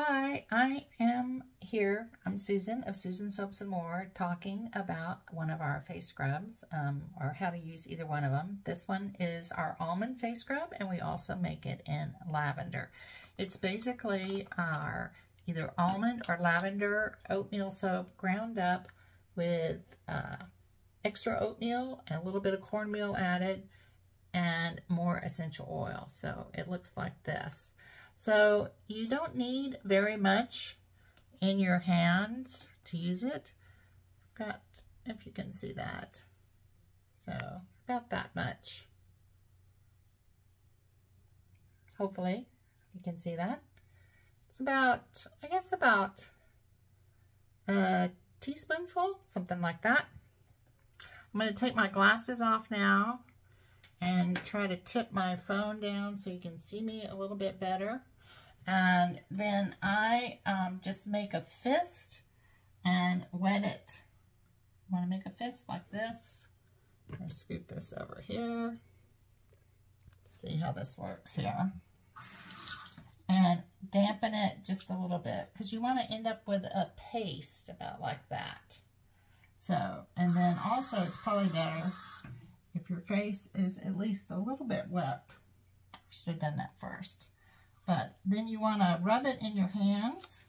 Hi, I am here. I'm Susan of Susan's Soaps and More talking about one of our face scrubs um, or how to use either one of them. This one is our almond face scrub and we also make it in lavender. It's basically our either almond or lavender oatmeal soap ground up with uh, extra oatmeal and a little bit of cornmeal added and more essential oil. So it looks like this. So you don't need very much in your hands to use it. Got, if you can see that. So about that much. Hopefully you can see that. It's about, I guess about a teaspoonful, something like that. I'm going to take my glasses off now and try to tip my phone down so you can see me a little bit better. And then I um, just make a fist and wet it. I want to make a fist like this. I scoop this over here. See how this works here. And dampen it just a little bit because you want to end up with a paste about like that. So, and then also it's probably better if your face is at least a little bit wet. I Should have done that first. But then you want to rub it in your hands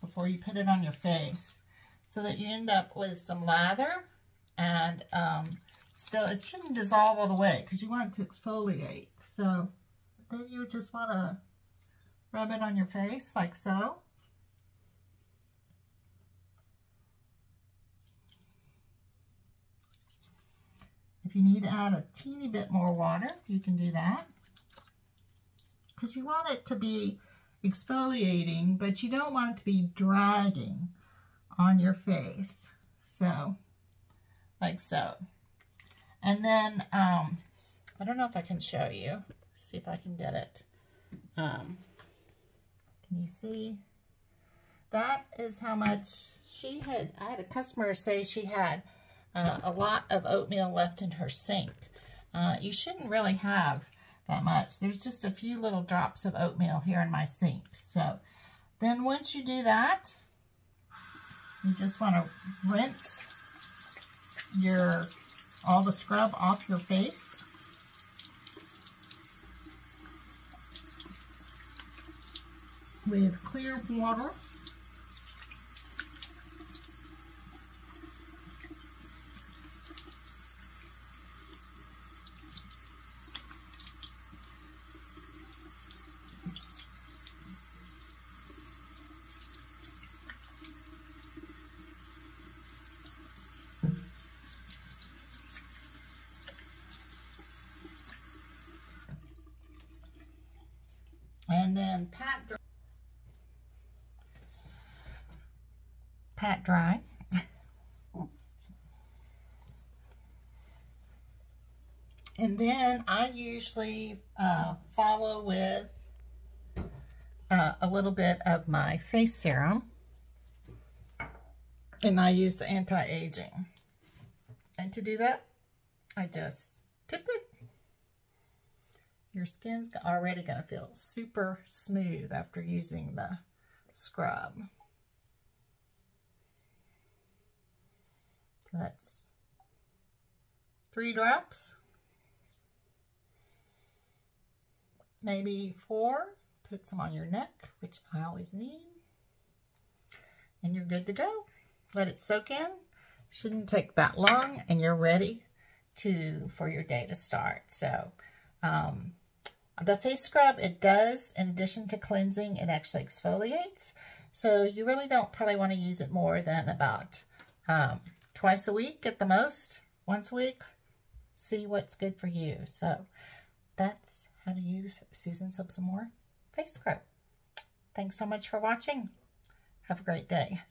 before you put it on your face so that you end up with some lather and um, still it shouldn't dissolve all the way because you want it to exfoliate. So then you just want to rub it on your face like so. You need to add a teeny bit more water, you can do that because you want it to be exfoliating, but you don't want it to be dragging on your face. So, like so. And then, um, I don't know if I can show you. see if I can get it. Um, can you see? That is how much she had, I had a customer say she had uh, a lot of oatmeal left in her sink. Uh, you shouldn't really have that much. There's just a few little drops of oatmeal here in my sink. So then once you do that, you just want to rinse your all the scrub off your face. with clear water. And then pat dry. Pat dry. and then I usually uh, follow with uh, a little bit of my face serum. And I use the anti-aging. And to do that, I just tip it your skin's already going to feel super smooth after using the scrub. that's three drops, maybe four. Put some on your neck, which I always need. And you're good to go. Let it soak in. Shouldn't take that long, and you're ready to for your day to start. So, um, the face scrub, it does, in addition to cleansing, it actually exfoliates. So you really don't probably want to use it more than about um, twice a week at the most, once a week. See what's good for you. So that's how to use Susan More face scrub. Thanks so much for watching. Have a great day.